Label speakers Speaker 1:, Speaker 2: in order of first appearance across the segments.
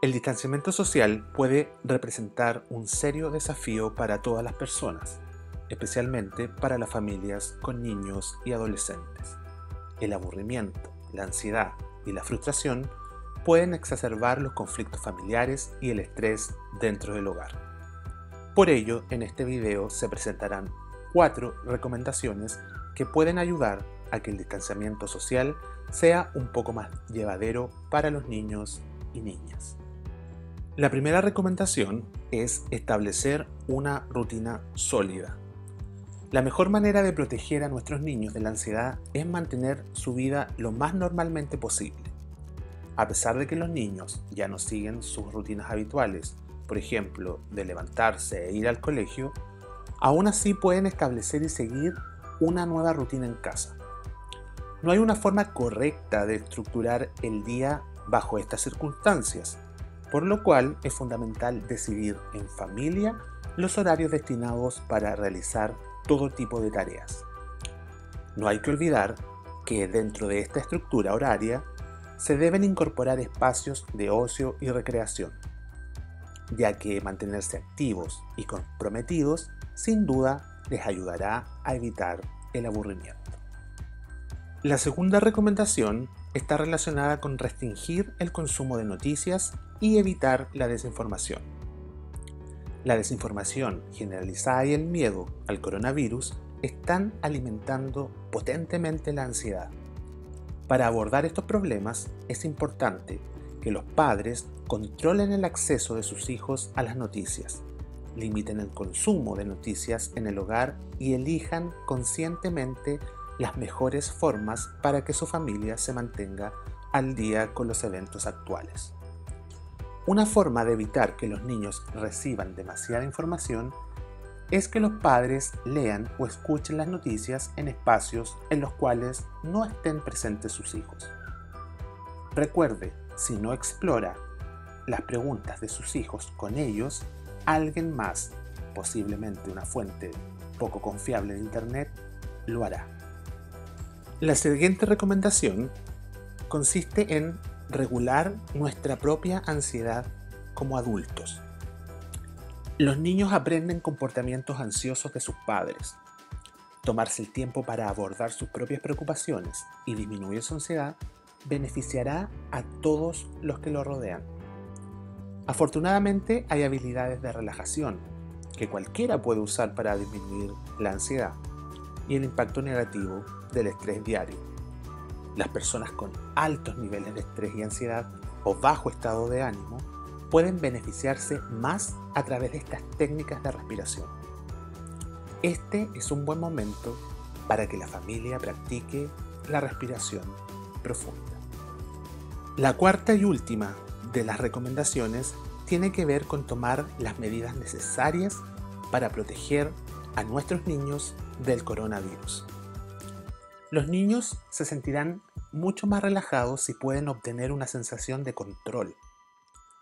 Speaker 1: El distanciamiento social puede representar un serio desafío para todas las personas, especialmente para las familias con niños y adolescentes. El aburrimiento, la ansiedad y la frustración pueden exacerbar los conflictos familiares y el estrés dentro del hogar. Por ello, en este video se presentarán cuatro recomendaciones que pueden ayudar a que el distanciamiento social sea un poco más llevadero para los niños y niñas. La primera recomendación es establecer una rutina sólida. La mejor manera de proteger a nuestros niños de la ansiedad es mantener su vida lo más normalmente posible. A pesar de que los niños ya no siguen sus rutinas habituales, por ejemplo, de levantarse e ir al colegio, aún así pueden establecer y seguir una nueva rutina en casa. No hay una forma correcta de estructurar el día bajo estas circunstancias, por lo cual es fundamental decidir en familia los horarios destinados para realizar todo tipo de tareas. No hay que olvidar que dentro de esta estructura horaria se deben incorporar espacios de ocio y recreación, ya que mantenerse activos y comprometidos sin duda les ayudará a evitar el aburrimiento. La segunda recomendación está relacionada con restringir el consumo de noticias y evitar la desinformación. La desinformación generalizada y el miedo al coronavirus están alimentando potentemente la ansiedad. Para abordar estos problemas es importante que los padres controlen el acceso de sus hijos a las noticias, limiten el consumo de noticias en el hogar y elijan conscientemente las mejores formas para que su familia se mantenga al día con los eventos actuales. Una forma de evitar que los niños reciban demasiada información es que los padres lean o escuchen las noticias en espacios en los cuales no estén presentes sus hijos. Recuerde, si no explora las preguntas de sus hijos con ellos, alguien más, posiblemente una fuente poco confiable de Internet, lo hará. La siguiente recomendación consiste en regular nuestra propia ansiedad como adultos. Los niños aprenden comportamientos ansiosos de sus padres. Tomarse el tiempo para abordar sus propias preocupaciones y disminuir su ansiedad beneficiará a todos los que lo rodean. Afortunadamente hay habilidades de relajación que cualquiera puede usar para disminuir la ansiedad y el impacto negativo del estrés diario. Las personas con altos niveles de estrés y ansiedad o bajo estado de ánimo pueden beneficiarse más a través de estas técnicas de respiración. Este es un buen momento para que la familia practique la respiración profunda. La cuarta y última de las recomendaciones tiene que ver con tomar las medidas necesarias para proteger a nuestros niños del coronavirus. Los niños se sentirán mucho más relajados si pueden obtener una sensación de control.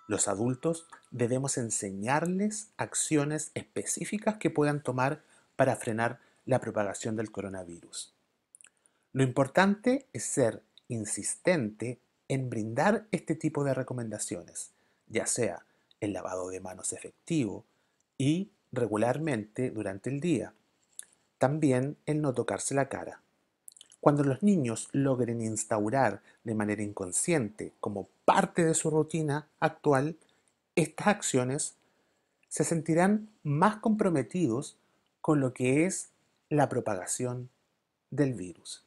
Speaker 1: Los adultos debemos enseñarles acciones específicas que puedan tomar para frenar la propagación del coronavirus. Lo importante es ser insistente en brindar este tipo de recomendaciones, ya sea el lavado de manos efectivo y regularmente durante el día. También el no tocarse la cara. Cuando los niños logren instaurar de manera inconsciente como parte de su rutina actual estas acciones, se sentirán más comprometidos con lo que es la propagación del virus.